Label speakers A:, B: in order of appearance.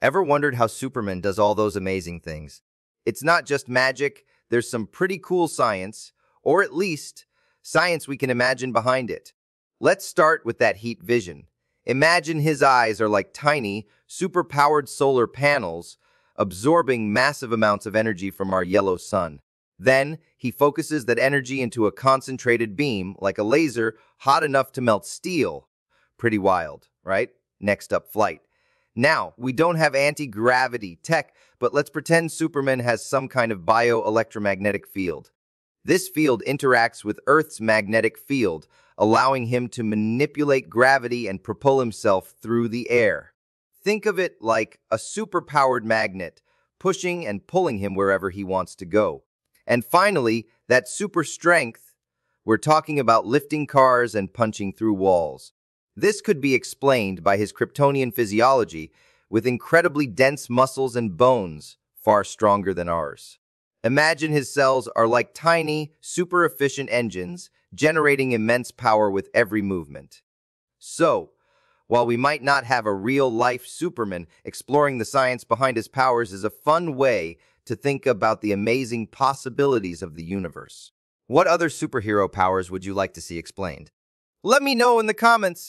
A: Ever wondered how Superman does all those amazing things? It's not just magic, there's some pretty cool science, or at least science we can imagine behind it. Let's start with that heat vision. Imagine his eyes are like tiny, super-powered solar panels, absorbing massive amounts of energy from our yellow sun. Then, he focuses that energy into a concentrated beam, like a laser, hot enough to melt steel. Pretty wild, right? Next up, flight. Now, we don't have anti-gravity tech, but let's pretend Superman has some kind of bioelectromagnetic field. This field interacts with Earth's magnetic field, allowing him to manipulate gravity and propel himself through the air. Think of it like a superpowered magnet, pushing and pulling him wherever he wants to go. And finally, that super strength, we're talking about lifting cars and punching through walls. This could be explained by his Kryptonian physiology with incredibly dense muscles and bones, far stronger than ours. Imagine his cells are like tiny, super efficient engines, generating immense power with every movement. So, while we might not have a real life Superman, exploring the science behind his powers is a fun way to think about the amazing possibilities of the universe. What other superhero powers would you like to see explained? Let me know in the comments.